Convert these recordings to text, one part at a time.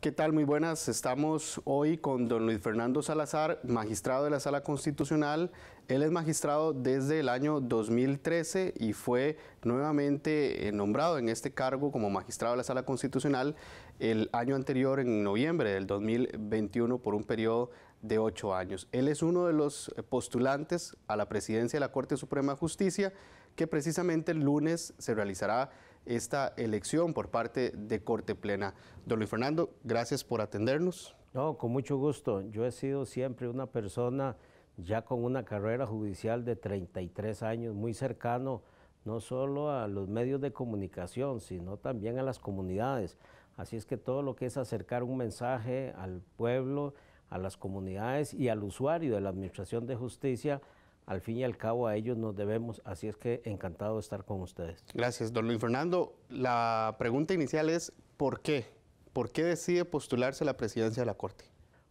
¿Qué tal? Muy buenas. Estamos hoy con don Luis Fernando Salazar, magistrado de la Sala Constitucional. Él es magistrado desde el año 2013 y fue nuevamente eh, nombrado en este cargo como magistrado de la Sala Constitucional el año anterior, en noviembre del 2021, por un periodo de ocho años. Él es uno de los postulantes a la presidencia de la Corte Suprema de Justicia, que precisamente el lunes se realizará esta elección por parte de Corte Plena. Don Luis Fernando, gracias por atendernos. No, con mucho gusto. Yo he sido siempre una persona ya con una carrera judicial de 33 años, muy cercano no solo a los medios de comunicación, sino también a las comunidades. Así es que todo lo que es acercar un mensaje al pueblo, a las comunidades y al usuario de la Administración de Justicia, al fin y al cabo a ellos nos debemos, así es que encantado de estar con ustedes. Gracias, don Luis Fernando. La pregunta inicial es, ¿por qué? ¿Por qué decide postularse a la presidencia de la Corte?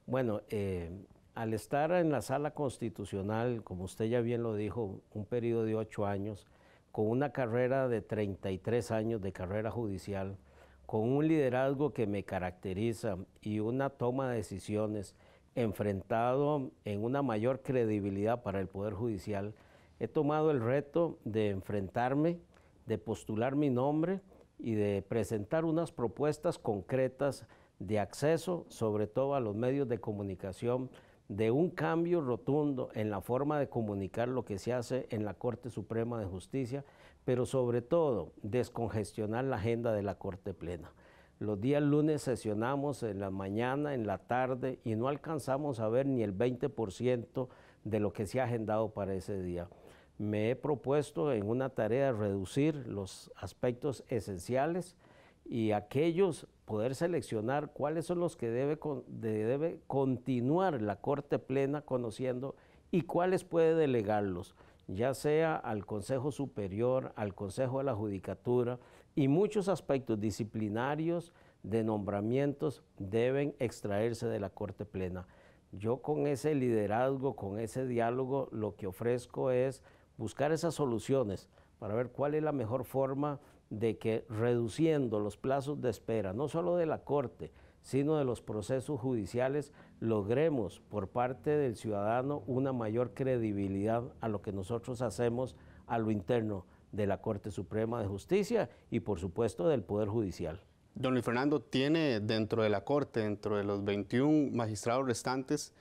Bueno, eh, al estar en la sala constitucional, como usted ya bien lo dijo, un periodo de ocho años, con una carrera de 33 años de carrera judicial, con un liderazgo que me caracteriza y una toma de decisiones enfrentado en una mayor credibilidad para el Poder Judicial, he tomado el reto de enfrentarme, de postular mi nombre y de presentar unas propuestas concretas de acceso, sobre todo a los medios de comunicación, de un cambio rotundo en la forma de comunicar lo que se hace en la Corte Suprema de Justicia, pero sobre todo descongestionar la agenda de la Corte Plena. Los días lunes sesionamos en la mañana, en la tarde y no alcanzamos a ver ni el 20% de lo que se ha agendado para ese día. Me he propuesto en una tarea reducir los aspectos esenciales y aquellos poder seleccionar cuáles son los que debe, debe continuar la Corte Plena conociendo y cuáles puede delegarlos ya sea al Consejo Superior, al Consejo de la Judicatura, y muchos aspectos disciplinarios de nombramientos deben extraerse de la Corte Plena. Yo con ese liderazgo, con ese diálogo, lo que ofrezco es buscar esas soluciones para ver cuál es la mejor forma de que reduciendo los plazos de espera, no solo de la Corte, sino de los procesos judiciales, logremos por parte del ciudadano una mayor credibilidad a lo que nosotros hacemos a lo interno de la Corte Suprema de Justicia y por supuesto del Poder Judicial. Don Luis Fernando, ¿tiene dentro de la Corte, dentro de los 21 magistrados restantes,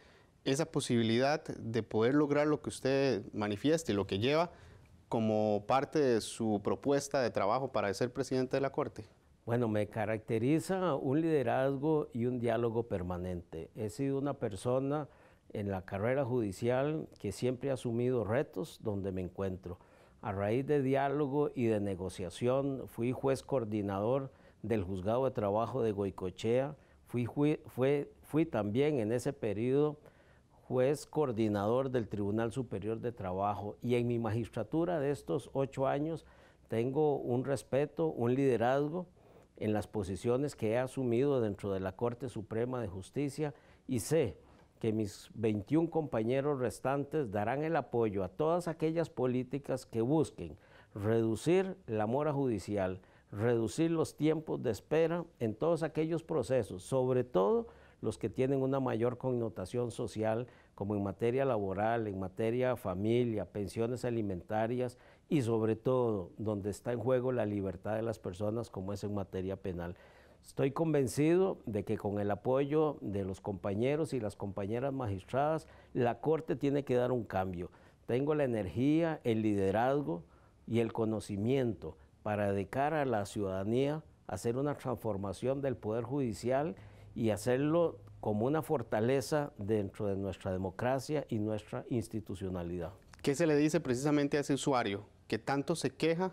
esa posibilidad de poder lograr lo que usted manifiesta y lo que lleva como parte de su propuesta de trabajo para ser presidente de la Corte? Bueno, me caracteriza un liderazgo y un diálogo permanente. He sido una persona en la carrera judicial que siempre ha asumido retos donde me encuentro. A raíz de diálogo y de negociación fui juez coordinador del juzgado de trabajo de Goicochea, fui, también en ese periodo juez coordinador del Tribunal Superior de Trabajo. Y en mi magistratura de estos ocho años tengo un respeto, un liderazgo en las posiciones que he asumido dentro de la Corte Suprema de Justicia y sé que mis 21 compañeros restantes darán el apoyo a todas aquellas políticas que busquen reducir la mora judicial, reducir los tiempos de espera en todos aquellos procesos, sobre todo los que tienen una mayor connotación social, como en materia laboral, en materia familia, pensiones alimentarias y sobre todo donde está en juego la libertad de las personas, como es en materia penal. Estoy convencido de que con el apoyo de los compañeros y las compañeras magistradas, la Corte tiene que dar un cambio. Tengo la energía, el liderazgo y el conocimiento para dedicar a la ciudadanía a hacer una transformación del Poder Judicial y hacerlo como una fortaleza dentro de nuestra democracia y nuestra institucionalidad. ¿Qué se le dice precisamente a ese usuario que tanto se queja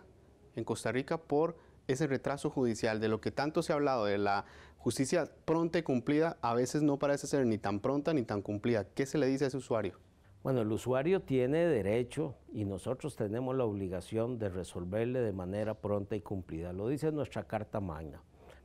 en Costa Rica por ese retraso judicial, de lo que tanto se ha hablado de la justicia pronta y cumplida, a veces no parece ser ni tan pronta ni tan cumplida? ¿Qué se le dice a ese usuario? Bueno, el usuario tiene derecho y nosotros tenemos la obligación de resolverle de manera pronta y cumplida. Lo dice nuestra Carta Magna.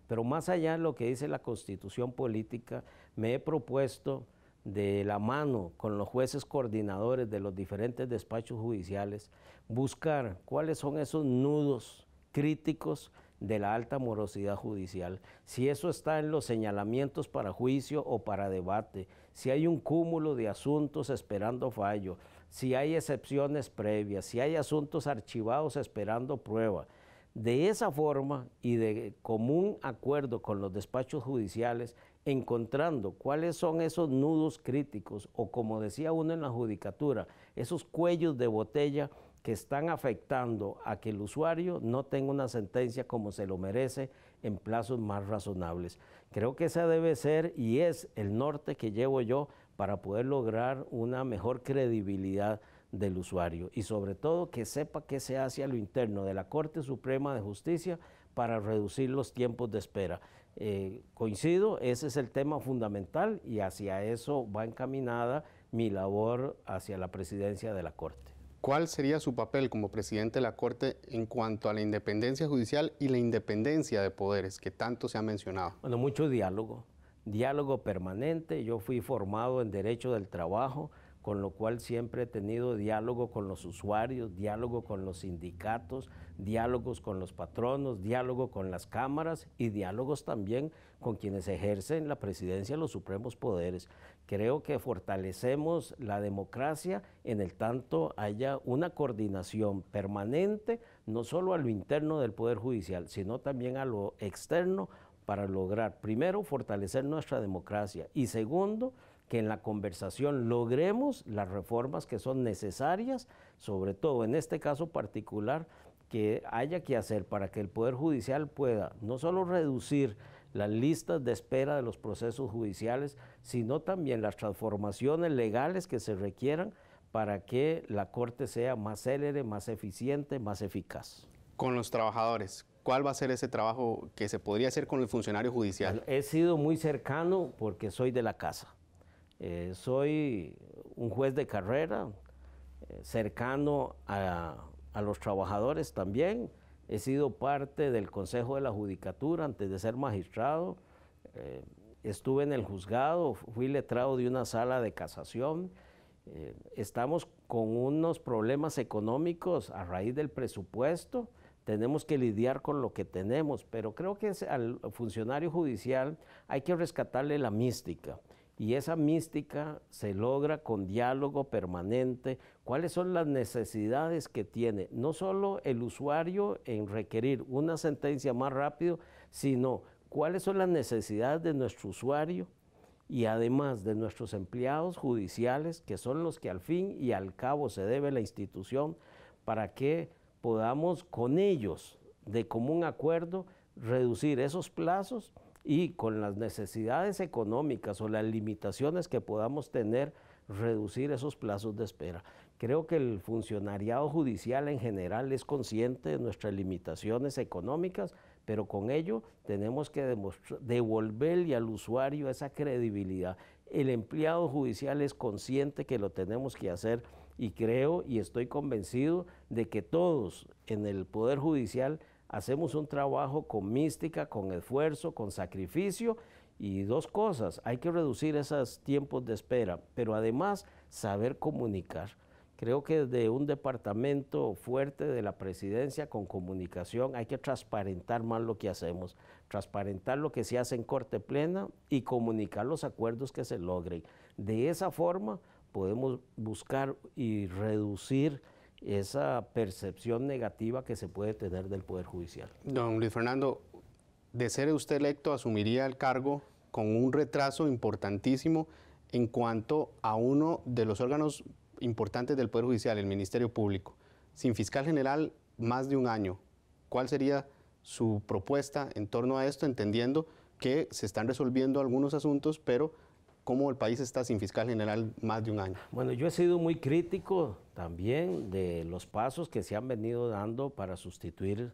Pero más allá de lo que dice la constitución política, me he propuesto de la mano con los jueces coordinadores de los diferentes despachos judiciales, buscar cuáles son esos nudos críticos de la alta morosidad judicial. Si eso está en los señalamientos para juicio o para debate, si hay un cúmulo de asuntos esperando fallo, si hay excepciones previas, si hay asuntos archivados esperando prueba, de esa forma y de común acuerdo con los despachos judiciales, encontrando cuáles son esos nudos críticos o como decía uno en la judicatura, esos cuellos de botella que están afectando a que el usuario no tenga una sentencia como se lo merece en plazos más razonables. Creo que ese debe ser y es el norte que llevo yo para poder lograr una mejor credibilidad del usuario y sobre todo que sepa qué se hace a lo interno de la Corte Suprema de Justicia para reducir los tiempos de espera. Eh, coincido, ese es el tema fundamental y hacia eso va encaminada mi labor hacia la presidencia de la Corte. ¿Cuál sería su papel como presidente de la Corte en cuanto a la independencia judicial y la independencia de poderes que tanto se ha mencionado? Bueno, mucho diálogo, diálogo permanente. Yo fui formado en Derecho del Trabajo, con lo cual siempre he tenido diálogo con los usuarios, diálogo con los sindicatos, diálogos con los patronos, diálogo con las cámaras y diálogos también con quienes ejercen la presidencia de los supremos poderes. Creo que fortalecemos la democracia en el tanto haya una coordinación permanente, no solo a lo interno del Poder Judicial, sino también a lo externo para lograr, primero, fortalecer nuestra democracia y segundo, que en la conversación logremos las reformas que son necesarias, sobre todo en este caso particular, que haya que hacer para que el Poder Judicial pueda no solo reducir las listas de espera de los procesos judiciales, sino también las transformaciones legales que se requieran para que la Corte sea más célere, más eficiente, más eficaz. Con los trabajadores, ¿cuál va a ser ese trabajo que se podría hacer con el funcionario judicial? He sido muy cercano porque soy de la casa. Eh, soy un juez de carrera, eh, cercano a, los trabajadores también. He sido parte del Consejo de la Judicatura antes de ser magistrado. Eh, estuve en el juzgado, fui letrado de una sala de casación. estamos con unos problemas económicos a raíz del presupuesto. Tenemos que lidiar con lo que tenemos, pero creo que al funcionario judicial hay que rescatarle la mística y esa mística se logra con diálogo permanente, cuáles son las necesidades que tiene, no solo el usuario en requerir una sentencia más rápido, sino cuáles son las necesidades de nuestro usuario y además de nuestros empleados judiciales, que son los que al fin y al cabo se debe la institución, para que podamos con ellos, de común acuerdo, reducir esos plazos y con las necesidades económicas o las limitaciones que podamos tener, reducir esos plazos de espera. Creo que el funcionariado judicial en general es consciente de nuestras limitaciones económicas, pero con ello tenemos que devolverle al usuario esa credibilidad. El empleado judicial es consciente que lo tenemos que hacer y creo y estoy convencido de que todos en el Poder Judicial hacemos un trabajo con mística, con esfuerzo, con sacrificio y dos cosas, hay que reducir esos tiempos de espera, pero además saber comunicar. Creo que desde un departamento fuerte de la presidencia con comunicación hay que transparentar más lo que hacemos, transparentar lo que se hace en corte plena y comunicar los acuerdos que se logren. De esa forma podemos buscar y reducir esa percepción negativa que se puede tener del Poder Judicial. Don Luis Fernando, de ser usted electo, asumiría el cargo con un retraso importantísimo en cuanto a uno de los órganos importantes del Poder Judicial, el Ministerio Público. Sin fiscal general, más de un año. ¿Cuál sería su propuesta en torno a esto, entendiendo que se están resolviendo algunos asuntos, pero cómo el país está sin fiscal general más de un año. Bueno, yo he sido muy crítico también de los pasos que se han venido dando para sustituir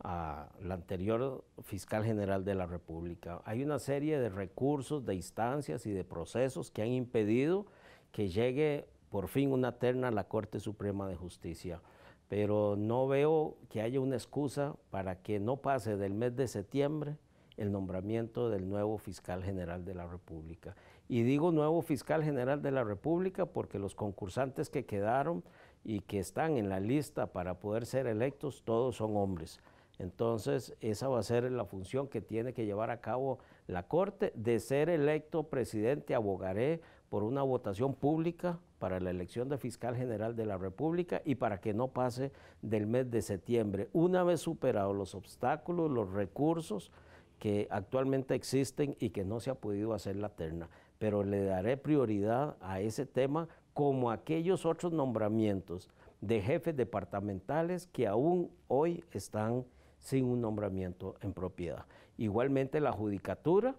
al anterior fiscal general de la República. Hay una serie de recursos, de instancias y de procesos que han impedido que llegue por fin una terna a la Corte Suprema de Justicia. Pero no veo que haya una excusa para que no pase del mes de septiembre el nombramiento del nuevo fiscal general de la República. Y digo nuevo fiscal general de la República porque los concursantes que quedaron y que están en la lista para poder ser electos, todos son hombres. Entonces, esa va a ser la función que tiene que llevar a cabo la Corte. De ser electo presidente, abogaré por una votación pública para la elección de fiscal general de la República y para que no pase del mes de septiembre. Una vez superados los obstáculos, los recursos que actualmente existen y que no se ha podido hacer la terna. Pero le daré prioridad a ese tema como aquellos otros nombramientos de jefes departamentales que aún hoy están sin un nombramiento en propiedad. Igualmente la judicatura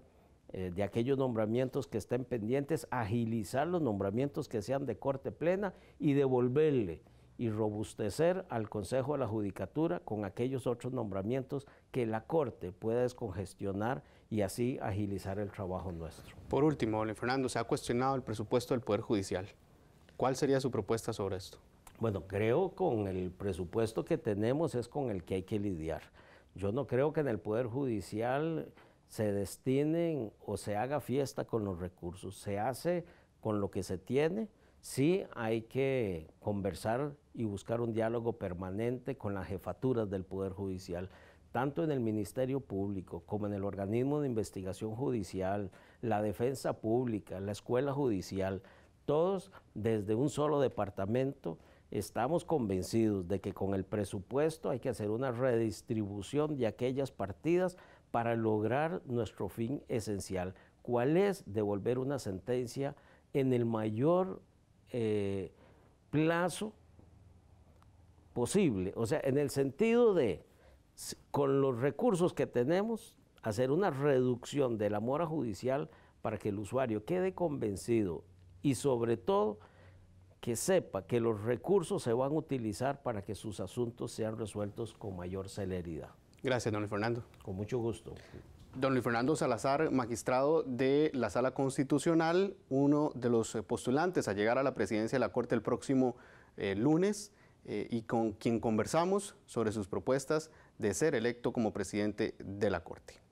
eh, de aquellos nombramientos que estén pendientes, agilizar los nombramientos que sean de corte plena y devolverle y robustecer al Consejo de la Judicatura con aquellos otros nombramientos que la Corte pueda descongestionar y así agilizar el trabajo nuestro. Por último, don Fernando, se ha cuestionado el presupuesto del Poder Judicial. ¿Cuál sería su propuesta sobre esto? Bueno, creo con el presupuesto que tenemos es con el que hay que lidiar. Yo no creo que en el Poder Judicial se destinen o se haga fiesta con los recursos. Se hace con lo que se tiene. Sí hay que conversar y buscar un diálogo permanente con las jefaturas del Poder Judicial, tanto en el Ministerio Público como en el organismo de investigación judicial, la defensa pública, la escuela judicial, todos desde un solo departamento Estamos convencidos de que con el presupuesto hay que hacer una redistribución de aquellas partidas para lograr nuestro fin esencial. ¿Cuál es? Devolver una sentencia en el mayor eh, plazo posible. O sea, en el sentido de, con los recursos que tenemos, hacer una reducción de la mora judicial para que el usuario quede convencido y sobre todo que sepa que los recursos se van a utilizar para que sus asuntos sean resueltos con mayor celeridad. Gracias, don Fernando. Con mucho gusto. Don Luis Fernando Salazar, magistrado de la Sala Constitucional, uno de los eh, postulantes a llegar a la presidencia de la Corte el próximo eh, lunes eh, y con quien conversamos sobre sus propuestas de ser electo como presidente de la Corte.